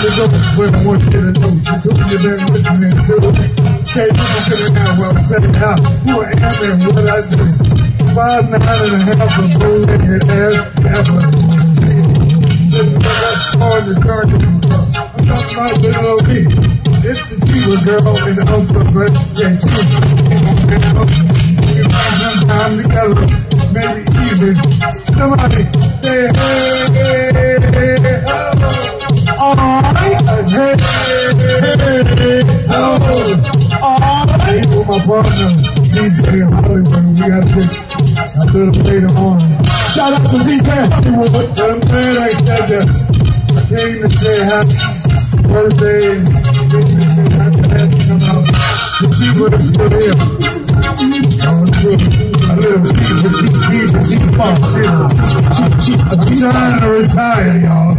to go where I want you to know. Just who you been listening to. Okay, you figure out what I'm saying out. Who I am and what I do. Five, nine and a half of bull in your ass. Just that's hard to turn to. I'm talking about little old me. It's the Jiva girl in the ultra breast. Yeah, You find some time together. Maybe even. Somebody say, hey, hey, Alright, with my partner, DJ Hollywood, we got a little later on. Shout out to DJ Hollywood. I'm glad I said that. I came to say happy birthday and happy to come out to see what still here. Oh, good. A little cheap, but cheap, cheap, cheap, cheap, cheap. I'm trying to retire, y'all.